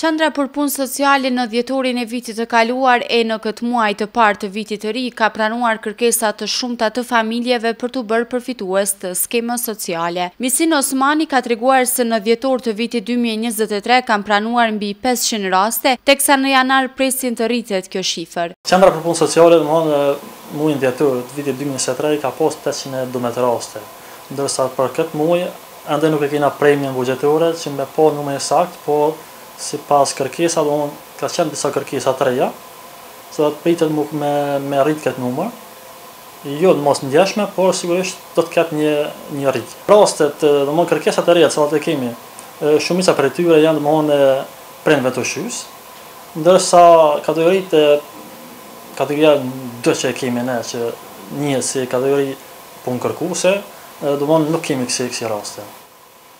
Qendra për Punë Sociale në dhjetorin e vitit të kaluar e në këtë muaj të parë të vitit të ri ka pranuar kërkesa të shumta të familjeve për t'u bërë përfitues të skemës sociale. Misin Osmani ka treguar se në dhjetor të vitit dy mijë e njëzet e tre kanë pranuar mbi tetëqind raste, teksa në janar presin të rritet kjo shifër. Qendra për Punë Sociale, domethënë në muajin dhjetor të vitit dy mijë e njëzet e tre i ka pas tetëqind e dymbëdhjetë raste, ndërsa për këtë muaj Ende nuk e kena premjen buxhetore që me pa numrin e saktë, por sipas kërkesave domethënë ka qenë disa kërkesa të reja, të cilat pritet me me me rrit këtë numër, jo në masë të ndjeshme, por sigurisht do të ketë një një rritje. Rastet, domethënë kërkesat e reja të cilat i kemi, shumica prej tyre janë domethënë e prindërve vetushqyes, ndërsa kategoritë kategoria dy që e kemi ne që njihet si kategori punëkërkuese, Domthon nuk kemi kësi kësi raste.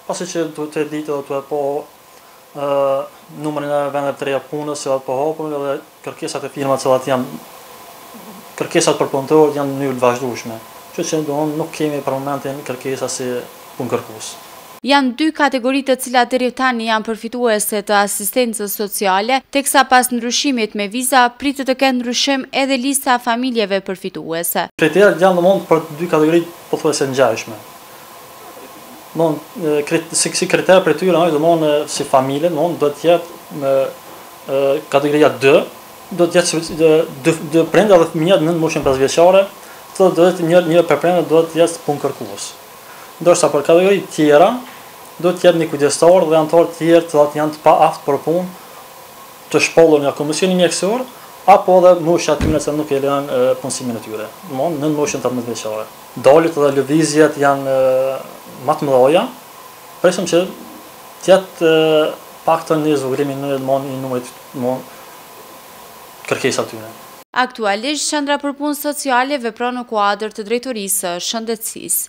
Pasi që ditë e ditë po e shohim numrin e vendeve të reja të punës, të cilat po hapen dhe kërkesat e firmave të cilat janë kërkesat për punëtorët janë në mënyrë të vazhdueshme. Kështu që domthon nuk kemi për momentin kërkesa si punëkërkues. Janë dy kategori të cilat deri tani janë përfituese të asistencës sociale, teksa pas ndryshimit me viza pritet të ketë ndryshim edhe lista e familjeve përfituese. Kriteret janë domthonë për dy kategori pothuajse të ngjashme. Domthonë si kriter prej tyre është domthonë si familje domthonë duhet të jetë në kategorinë dy, duhet të jetë dy prindër dhe fëmijët nën moshën pesë vjeçare, thotë duhet të jetë njëri prej prindërve duhet të jetë punëkërkues. ndërsa për kategoritë tjera duhet të jetë një kujdestar dhe anëtarë të tjerë të cilat janë të paaftë për punë të shpallur nga komisioni mjekësor apo edhe mosha e tyre të cilat nuk e lejon punësimin e tyre, domthonë nën moshën tetëmbëdhjetë vjeçare. Daljet dhe lëvizjet janë më të mëdha, presim që të jetë së pakut një zvogëlim i domthonë i numrit domthonë kërkesave të tyre. Aktualisht Qendra për Punë Sociale vepron në kuadër të Drejtorisë së Shëndetësisë.